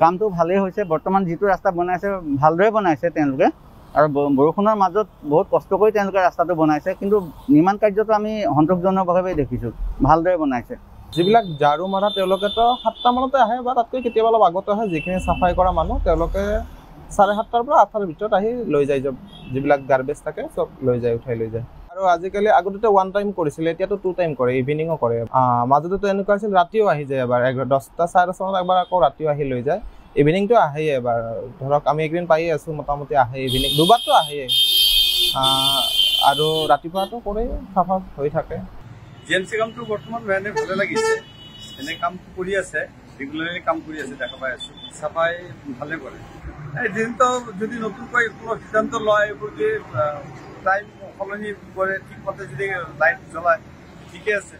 কামটো ভালেই হৈছে। বৰ্তমান যিটো ৰাস্তা বনাইছে ভালদৰে বনাইছে তেওঁলোকে। আৰু বৰষুণৰ মাজত বহুত কষ্ট কৰি তেওঁলোকে ৰাস্তাটো বনাইছে। কিন্তু নিৰ্মাণ কাৰ্যটো আমি সন্তোষজনকভাৱে দেখিছোঁ। ভালদৰে বনাইছে। যিবিলাক ঝাৰু মাৰা তেওঁলোকেতো সাতটা মানতে আহে বা তাতকৈ কেতিয়াবা অলপ আগতে আহে। যিখিনি চাফাই কৰা মানুহ তেওঁলোকে চাৰে সাতটাৰ পৰা আঠটাৰ ভিতৰত আহি লৈ যায়। যব- যিবিলাক গাৰ্বেজ থাকে চব লৈ যায় উঠাই লৈ যায়। আৰু আজিকালি আগতে ওৱান টাইম কৰিছিলে এতিয়াতো টু টাইম কৰে ইভিনিঙো কৰে। মাজতেতো এনেকুৱা আছিল ৰাতিও আহি যায় এবাৰ এঘাৰ দহটা চাৰে দহটামানত একবাৰ আকৌ ৰাতিও আহি লৈ যায়। ইভিনিংটো আহেই এবাৰ ধৰক আমি এইকেইদিন পায়ে আছোঁ মোটামুটি আহে ইভিনিং দুবাৰটো আহেই। আহ, আৰু ৰাতিপুৱাটো কৰেই চাফা হৈ থাকে। জি এম চি কামটো বৰ্তমান এনে ভালে লাগিছে? এনে কাম কৰি আছে ৰেগুলাৰলি কাম কৰি আছে দেখা পাই আছো। চাফাই ভালে কৰে। এই দিনটো যদি নতুনকৈ কোনো সিদ্ধান্ত লয় এইবোৰ যে টাইম সলনি কৰে ঠিকমতে যদি লাইট জ্বলায় ঠিকে আছে।